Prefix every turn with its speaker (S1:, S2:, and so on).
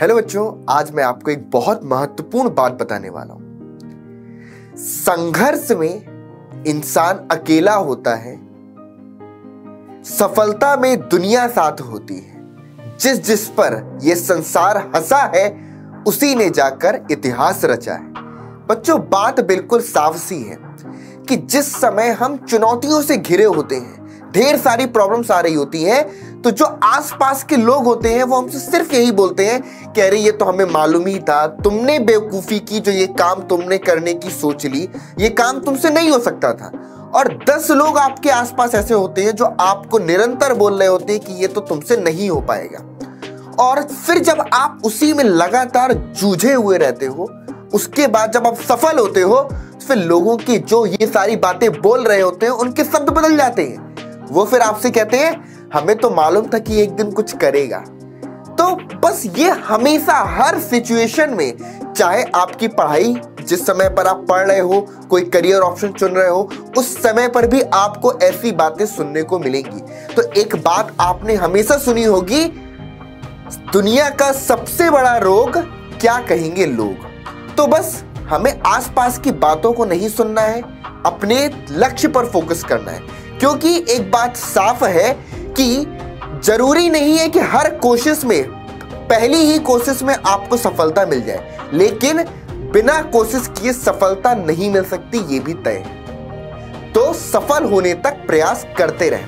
S1: Hello बच्चों, आज मैं आपको एक बहुत महत्वपूर्ण बात बताने वाला हूँ। संघर्ष में इंसान अकेला होता है, सफलता में दुनिया साथ होती है। जिस जिस पर यह संसार हंसा है, उसी ने जाकर इतिहास रचा है। बच्चों, बात बिल्कुल साफ़ सी है कि जिस समय हम चुनौतियों से घिरे होते हैं, ढेर सारी प्रॉब्लम्स आ रही होती हैं तो जो आसपास के लोग होते हैं, वो हमसे सिर्फ़ यही बोलते हैं कि अरे, ये तो हमें मालूम ही था, तुमने बेवकूफ़ी की जो ये काम तुमने करने की सोच ली, ये काम तुमसे नहीं हो सकता था। और दस लोग आपके आसपास ऐसे होते हैं जो आपको निरंतर बोल रहे होते हैं कि ये तो तुमसे नहीं हो पाएगा। और फिर जब आप उसी में लगातार जूझे हुए रहते हो, उसके बाद जब आप सफल होते हो, फिर लोगों की जो ये सारी बातें बोल रहे होते हैं, उनके शब्द बदल जाते हैं। वो फिर आपसे कहते हैं हमें तो मालूम था कि एक दिन कुछ करेगा। तो बस ये हमेशा हर सिचुएशन में, चाहे आपकी पढ़ाई जिस समय पर आप पढ़ रहे हो, कोई करियर ऑप्शन चुन रहे हो, उस समय पर भी आपको ऐसी बातें सुनने को मिलेंगी। तो एक बात आपने हमेशा सुनी होगी, दुनिया का सबसे बड़ा रोग क्या कहेंगे लोग? तो बस हमें आसपास की बातों को नहीं सुनना है, अपने लक्ष्य पर फोकस करना है। क्योंकि एक बात साफ़ है कि ज़रूरी नहीं है कि हर कोशिश में, पहली ही कोशिश में आपको सफलता मिल जाए, लेकिन बिना कोशिश किए सफलता नहीं मिल सकती, ये भी तय है। तो सफल होने तक प्रयास करते रहें।